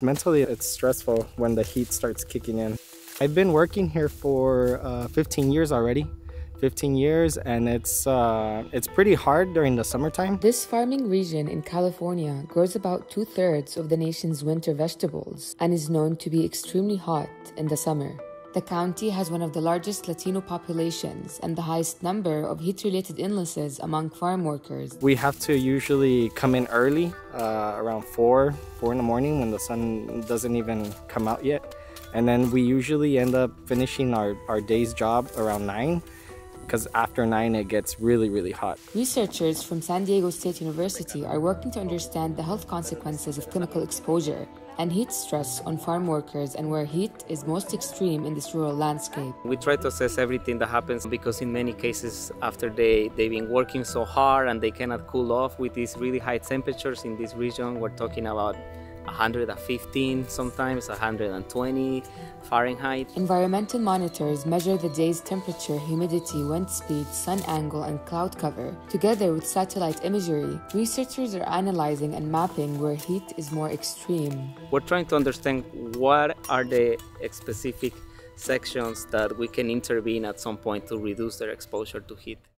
Mentally, it's stressful when the heat starts kicking in. I've been working here for uh, 15 years already. 15 years and it's uh, it's pretty hard during the summertime. This farming region in California grows about two-thirds of the nation's winter vegetables and is known to be extremely hot in the summer. The county has one of the largest Latino populations and the highest number of heat-related illnesses among farm workers. We have to usually come in early, uh, around 4, 4 in the morning when the sun doesn't even come out yet. And then we usually end up finishing our, our day's job around 9 because after 9 it gets really, really hot. Researchers from San Diego State University are working to understand the health consequences of chemical exposure and heat stress on farm workers and where heat is most extreme in this rural landscape. We try to assess everything that happens because in many cases after they, they've been working so hard and they cannot cool off with these really high temperatures in this region, we're talking about 115, sometimes 120 Fahrenheit. Environmental monitors measure the day's temperature, humidity, wind speed, sun angle, and cloud cover. Together with satellite imagery, researchers are analyzing and mapping where heat is more extreme. We're trying to understand what are the specific sections that we can intervene at some point to reduce their exposure to heat.